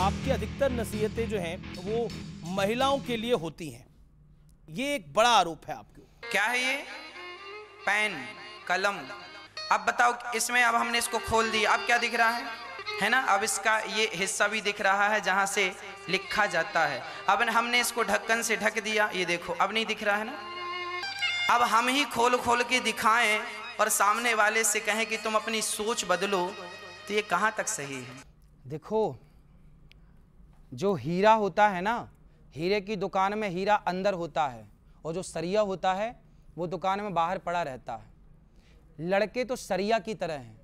आपकी अधिकतर नसीहतें जो हैं वो महिलाओं के लिए होती हैं। ये एक बड़ा आरोप है आपके क्या है ये? पेन कलम। अब बताओ इसमें अब हमने इसको खोल दिया। अब क्या दिख रहा है? है ना? अब इसका ये हिस्सा भी दिख रहा है जहाँ से लिखा जाता है। अब हमने इसको ढक्कन से ढक दिया। ये देखो अब नहीं दिख रहा है ना? अब हम ही खोल खोल के दिखाएँ और सामने वाले से कहें कि तुम अपनी सोच बदलो तो ये कहाँ तक सही है? देखो जो हीरा होता है ना, हीरे की दुकान में हीरा अंदर होता है और जो सरिया होता है, वो दुकान में बाहर पड़ा रहता है। लड़के तो सरिया की तरह हैं,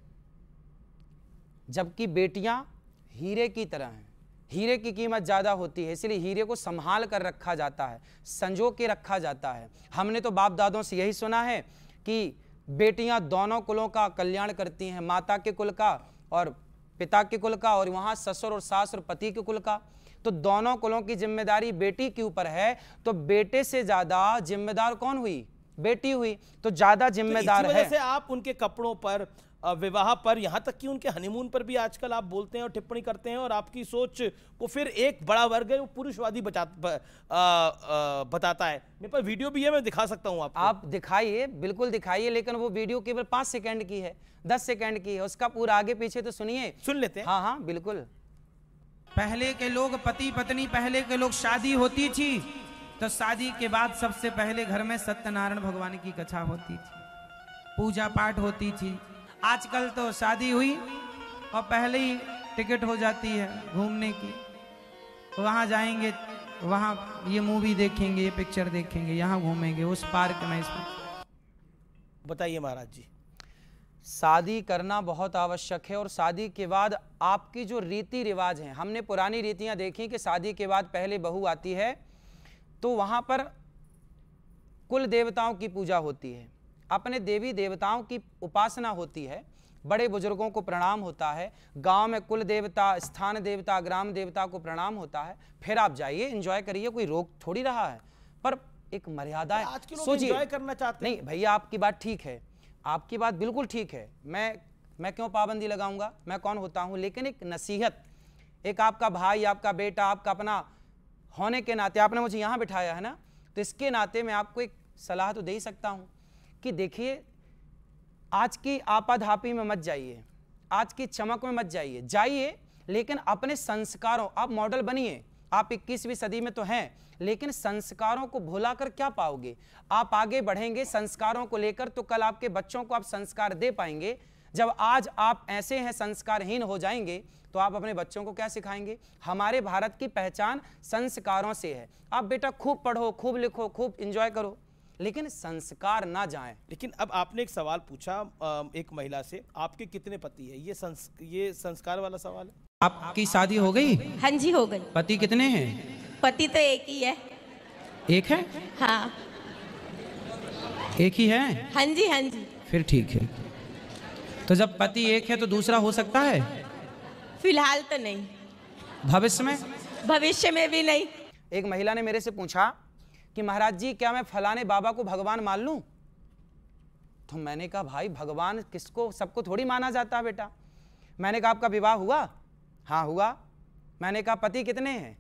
जबकि बेटियाँ हीरे की तरह हैं। हीरे की कीमत ज़्यादा होती है, इसलिए हीरे को संभाल कर रखा जाता है, संजो के रखा जाता है। हमने तो बाप दादों से यही सुना है कि बेटियाँ दोनों कुलों का कल्याण करती हैं, माता के कुल का और पिता के कुल का, और वहाँ ससुर और सास और पति के कुल का। तो दोनों कुलों की ज़िम्मेदारी बेटी के ऊपर है। तो बेटे से ज़्यादा जिम्मेदार कौन हुई? बेटी हुई। तो ज़्यादा जिम्मेदार तो है। से आप उनके कपड़ों पर विवाह पर यहाँ तक कि उनके हनीमून पर भी आजकल आप बोलते हैं और टिप्पणी करते हैं और आपकी सोच को फिर एक बड़ा वर्ग है वो पुरुषवादी बचा ब, आ, आ, बताता है। मेरे पास वीडियो भी है मैं दिखा सकता हूँ आपको। आप दिखाइए बिल्कुल दिखाइए लेकिन वो वीडियो केवल पाँच सेकंड की है दस सेकंड की है उसका पूरा आगे पीछे तो सुनिए। सुन लेते हैं। हाँ हाँ बिल्कुल। पहले के लोग पति पत्नी, पहले के लोग शादी होती थी तो शादी के बाद सबसे पहले घर में सत्यनारायण भगवान की कथा होती थी, पूजा पाठ होती थी। आजकल तो शादी हुई और पहले ही टिकट हो जाती है घूमने की। वहाँ जाएँगे, वहाँ ये मूवी देखेंगे, ये पिक्चर देखेंगे, यहाँ घूमेंगे, उस पार्क में इस बताइए महाराज जी। शादी करना बहुत आवश्यक है और शादी के बाद आपकी जो रीति रिवाज हैं हमने पुरानी रीतियाँ देखी कि शादी के बाद पहले बहू आती है तो वहाँ पर कुल देवताओं की पूजा होती है अपने देवी देवताओं की उपासना होती है बड़े बुज़ुर्गों को प्रणाम होता है गाँव में कुल देवता स्थान देवता ग्राम देवता को प्रणाम होता है फिर आप जाइए एंजॉय करिए कोई रोक थोड़ी रहा है पर एक मर्यादा है सोचिए। करना चाहते नहीं भैया आपकी बात ठीक है आपकी बात बिल्कुल ठीक है। मैं मैं क्यों पाबंदी लगाऊँगा? मैं कौन होता हूँ? लेकिन एक नसीहत, एक आपका भाई, आपका बेटा, आपका अपना होने के नाते, आपने मुझे यहाँ बिठाया है ना? तो इसके नाते मैं आपको एक सलाह तो दे ही सकता हूँ कि देखिए, आज की आपाधापी में मत जाइए, आज की चमक में मत जाइए। जाइए, लेकिन अपने संस्कारों, आप मॉडल बनिए। आप 21वीं सदी में तो हैं, लेकिन संस्कारों को भुलाकर क्या पाओगे? आप आगे बढ़ेंगे संस्कारों को लेकर तो कल आपके बच्चों को आप संस्कार दे पाएँगे। जब आज आप ऐसे हैं, संस्कारहीन हो जाएँगे तो आप अपने बच्चों को क्या सिखाएँगे? हमारे भारत की पहचान संस्कारों से है। आप बेटा खूब पढ़ो, खूब लिखो, खूब इंजॉय करो, लेकिन संस्कार ना जाएँ। लेकिन अब आपने एक सवाल पूछा एक महिला से, आपके कितने पति है? ये संस, ये संस्कार वाला सवाल है? आपकी शादी हो गई? हाँ जी हो गई। पति कितने हैं? पति तो एक ही है। एक है? हाँ। एक ही है? हाँ जी हाँ जी। फिर ठीक है। तो जब पति एक है तो दूसरा हो सकता है? फ़िलहाल तो नहीं। भविष्य में? भविष्य में भी नहीं। एक महिला ने मेरे से पूछा कि महाराज जी क्या मैं फलाने बाबा को भगवान मान लूँ? तो मैंने कहा भाई भगवान किसको सबको थोड़ी माना जाता है बेटा। मैंने कहा आपका विवाह हुआ? हाँ हुआ। मैंने कहा पति कितने हैं?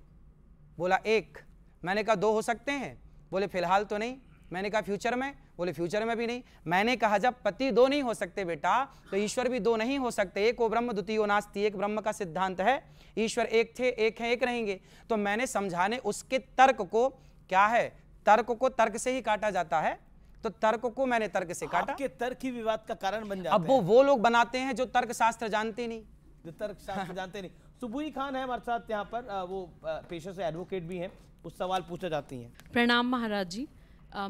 बोला एक। मैंने कहा दो हो सकते हैं। बोले फ़िलहाल तो नहीं। मैंने कहा फ्यूचर में? बोले फ्यूचर में भी नहीं। मैंने कहा जब पति दो नहीं हो सकते बेटा तो ईश्वर भी दो नहीं हो सकते। एक वो ब्रह्म द्वितीय नास्ती। एक ब्रह्म का सिद्धांत है ईश्वर एक थे एक है एक रहेंगे। तो मैंने समझाने उसके तर्क को क्या है? तर्क को तर्क से ही काटा जाता है। तो तर्क को मैंने तर्क से काटा। आपके तर्क ही विवाद का कारण बन जाते अब वो वो लोग बनाते हैं जो तर्क शास्त्र जानते नहीं। तर्क शास्त्र जानते नहीं। सुबुई खान है हमारे साथ यहाँ पर वो पेशे से एडवोकेट भी हैं। कुछ सवाल पूछना चाहती हैं। प्रणाम महाराज जी।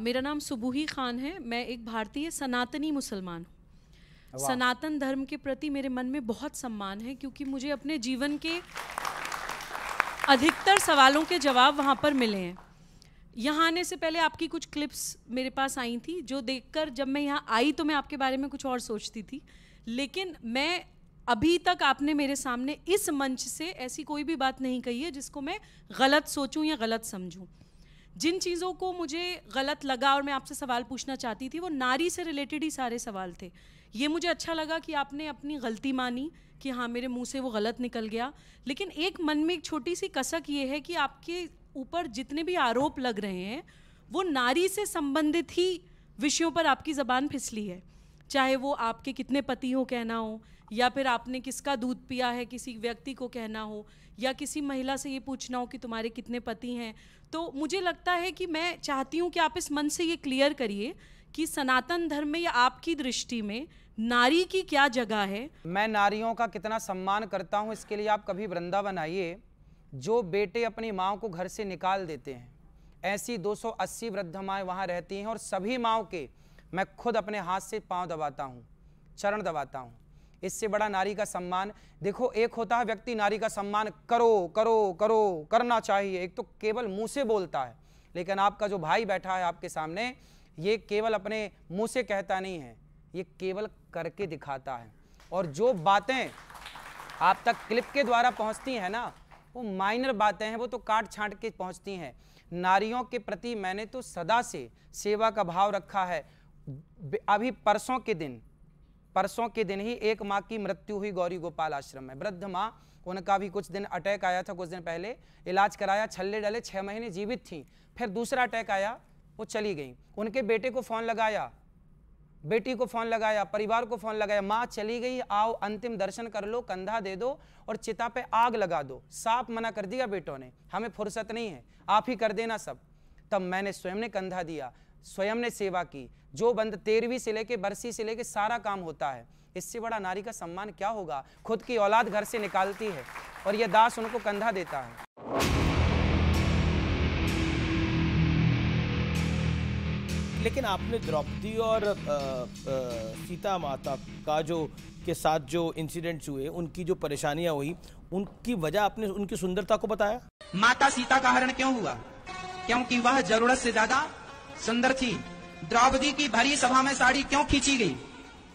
मेरा नाम सुबूही खान है। मैं एक भारतीय सनातनी मुसलमान हूँ। सनातन धर्म के प्रति मेरे मन में बहुत सम्मान है क्योंकि मुझे अपने जीवन के अधिकतर सवालों के जवाब वहाँ पर मिले हैं। यहाँ आने से पहले आपकी कुछ क्लिप्स मेरे पास आई थी जो देखकर जब मैं यहाँ आई तो मैं आपके बारे में कुछ और सोचती थी। लेकिन मैं अभी तक आपने मेरे सामने इस मंच से ऐसी कोई भी बात नहीं कही है जिसको मैं गलत सोचूं या गलत समझूं। जिन चीज़ों को मुझे गलत लगा और मैं आपसे सवाल पूछना चाहती थी, वो नारी से रिलेटेड ही सारे सवाल थे। ये मुझे अच्छा लगा कि आपने अपनी गलती मानी कि हाँ मेरे मुँह से वो गलत निकल गया। लेकिन एक मन में एक छोटी सी कसक ये है कि आपके ऊपर जितने भी आरोप लग रहे हैं, वो नारी से संबंधित ही विषयों पर आपकी ज़बान फिसली है। चाहे वो आपके कितने पति हो, कहना हो या फिर आपने किसका दूध पिया है, किसी व्यक्ति को कहना हो, या किसी महिला से ये पूछना हो कि तुम्हारे कितने पति हैं? तो मुझे लगता है कि मैं चाहती हूँ कि आप इस मन से ये क्लियर करिए कि सनातन धर्म में या आपकी दृष्टि में नारी की क्या जगह है। मैं नारियों का कितना सम्मान करता हूँ, इसके लिए आप कभी वृंदावन आइए, जो बेटे अपनी माँ को घर से निकाल देते हैं। ऐसी 280 वृद्ध माएँ वहाँ रहती हैं और सभी माओ के मैं खुद अपने हाथ से पाँव दबाता हूँ, चरण दबाता हूँ। इससे बड़ा नारी का सम्मान। देखो, एक होता है व्यक्ति, नारी का सम्मान करो करो करो, करना चाहिए। एक तो केवल मुँह से बोलता है, लेकिन आपका जो भाई बैठा है आपके सामने, ये केवल अपने मुँह से कहता नहीं है, ये केवल करके दिखाता है। और जो बातें आप तक क्लिप के द्वारा पहुँचती हैं ना, वो माइनर बातें हैं, वो तो काट छांट के पहुँचती हैं। नारियों के प्रति मैंने तो सदा से सेवा का भाव रखा है। अभी परसों के दिन परसों के दिन ही एक माँ की मृत्यु हुई गौरी गोपाल आश्रम में। वृद्ध माँ, उनका भी कुछ दिन अटैक आया था, कुछ दिन पहले। इलाज कराया, छल्ले डले छः महीने जीवित थी। फिर दूसरा अटैक आया, वो चली गई। उनके बेटे को फ़ोन लगाया, बेटी को फ़ोन लगाया, परिवार को फ़ोन लगाया, माँ चली गई, आओ अंतिम दर्शन कर लो, कंधा दे दो और चिता पे आग लगा दो। साफ़ मना कर दिया बेटों ने, हमें फुर्सत नहीं है, आप ही कर देना सब। तब मैंने स्वयं ने कंधा दिया स्वयं ने सेवा की। जो बंद तेरहवीं से लेके बरसी से लेके सारा काम होता है इससे बड़ा नारी का सम्मान क्या होगा? खुद की औलाद घर से निकालती है और यह दास उनको कंधा देता है। लेकिन आपने द्रौपदी और अ, अ, सीता माता का जो के साथ जो इंसिडेंट्स हुए उनकी जो परेशानियाँ हुई उनकी वजह आपने उनकी सुंदरता को बताया? माता सीता का हरण क्यों हुआ? क्योंकि वह ज़रूरत से ज़्यादा सुंदर थी। द्रौपदी की भरी सभा में साड़ी क्यों खींची गई?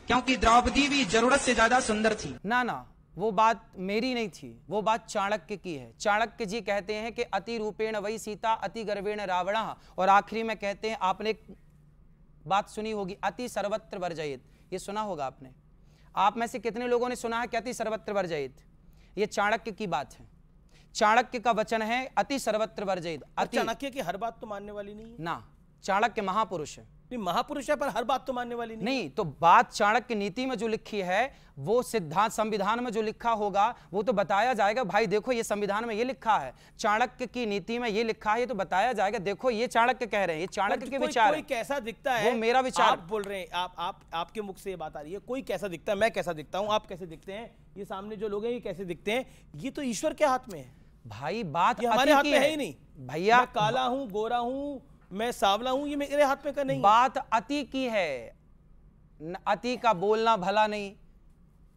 क्योंकि द्रौपदी भी ज़रूरत से ज़्यादा सुंदर थी। ना ना वो बात मेरी नहीं थी। वो बात चाणक्य की है। चाणक्य जी कहते हैं कि अति रूपेण वही सीता अति गर्वेण रावण। और आखिरी में कहते हैं आपने बात सुनी होगी अति सर्वत्र वर्जयित। ये सुना होगा आपने। आप में से कितने लोगों ने सुना है कि अति सर्वत्र वर्जयित? ये चाणक्य की बात है। चाणक्य का वचन है अति सर्वत्र वर्जयित। अति चाणक्य की हर बात तो मानने वाली नहीं है। ना चाणक्य महापुरुष है। नहीं महापुरुष है पर हर बात तो मानने वाली नहीं नहीं तो बात चाणक्य नीति में जो लिखी है वो सिद्धांत संविधान में जो लिखा होगा वो तो बताया जाएगा। भाई देखो ये संविधान में ये लिखा है। चाणक्य की नीति में ये लिखा है ये तो बताया जाएगा। देखो ये चाणक्य कह रहे हैं ये चाणक्य के विचार कोई कैसा दिखता है? वो मेरा विचार आप बोल रहे हैं आप आप आपके मुख से ये बात आ रही है। कोई कैसा दिखता है? मैं कैसा दिखता हूँ? आप कैसे दिखते हैं? ये सामने जो लोग हैं ये कैसे दिखते हैं? ये तो ईश्वर के हाथ में है। भाई बात हमारे हाथ में है। ही नहीं। भैया काला हूँ गोरा हूँ मैं सावला हूँ ये मेरे हाथ में का नहीं बात अति की है। अति का बोलना भला नहीं।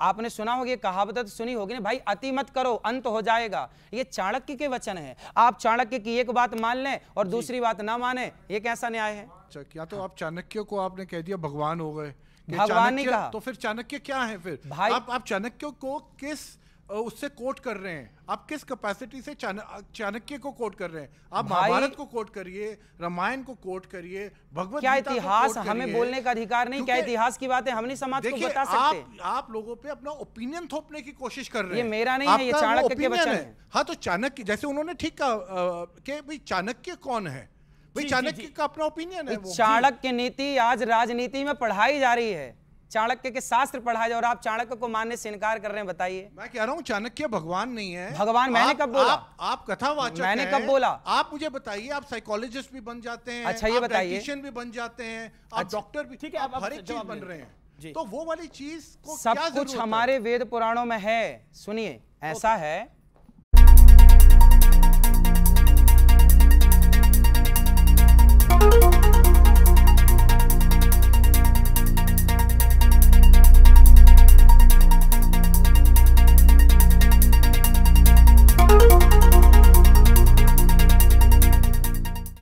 आपने सुना होगा ये कहावत तो सुनी होगी ना भाई अति मत करो अंत हो जाएगा। ये चाणक्य के वचन है। आप चाणक्य की एक बात मान लें और दूसरी बात ना माने ये कैसा न्याय है? अच्छा क्या तो आप चाणक्य को आपने कह दिया भगवान हो गए। भगवान नहीं कहा। तो फिर चाणक्य क्या है फिर? भाई- आप आप चाणक्य को किस उससे कोट कर रहे हैं। आप किस कैपेसिटी से चाणक्य को कोट कर रहे हैं? आप महाभारत को कोट करिए रामायण को कोट करिए भगवत क्या गीता को इतिहास हमें बोलने का अधिकार नहीं? क्या इतिहास की बातें हम नहीं समाज को बता सकते? आप आप लोगों पे अपना ओपिनियन थोपने की कोशिश कर रहे ये हैं। मेरा नहीं है, ये चाणक्य के वचन है। है। हाँ तो चाणक्य जैसे उन्होंने ठीक कहा कि भाई चाणक्य कौन है? भाई चाणक्य का अपना ओपिनियन है चाणक्य नीति आज राजनीति में पढ़ाई जा रही है। चाणक्य के शास्त्र पढ़ाए और आप चाणक्य को मानने से इनकार कर रहे हैं बताइए मैं कह रहा हूँ चाणक्य भगवान नहीं है भगवान मैंने कब बोला? आप, आप कथावाचक मैंने कब बोला? आप मुझे बताइए आप साइकोलॉजिस्ट भी बन जाते हैं अच्छा, ये बताइए। भी बन जाते हैं आप अच्छा। डॉक्टर भी ठीक है, आप हर एक चीज़ बन रहे। हैं तो वो वाली चीज़ को सब क्या कुछ हमारे वेद पुराणों में है सुनिए ऐसा है